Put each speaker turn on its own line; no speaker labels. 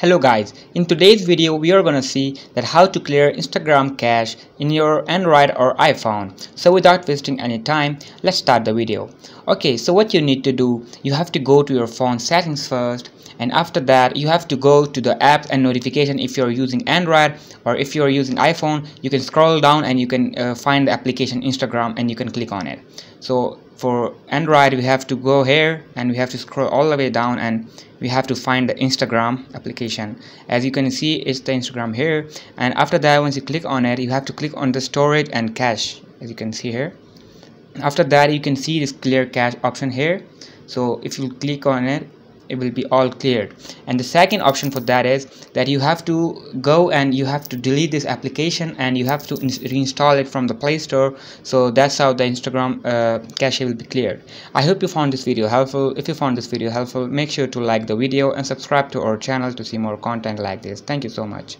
Hello guys, in today's video we are gonna see that how to clear Instagram cache in your Android or iPhone. So without wasting any time, let's start the video. Okay, so what you need to do, you have to go to your phone settings first and after that you have to go to the apps and notification if you're using Android or if you're using iPhone, you can scroll down and you can uh, find the application Instagram and you can click on it. So for Android we have to go here and we have to scroll all the way down and we have to find the Instagram application. As you can see it's the Instagram here. And after that once you click on it you have to click on the storage and cache as you can see here. After that you can see this clear cache option here. So if you click on it it will be all cleared. And the second option for that is that you have to go and you have to delete this application and you have to reinstall it from the play store. So that's how the instagram uh, cache will be cleared. I hope you found this video helpful. If you found this video helpful make sure to like the video and subscribe to our channel to see more content like this. Thank you so much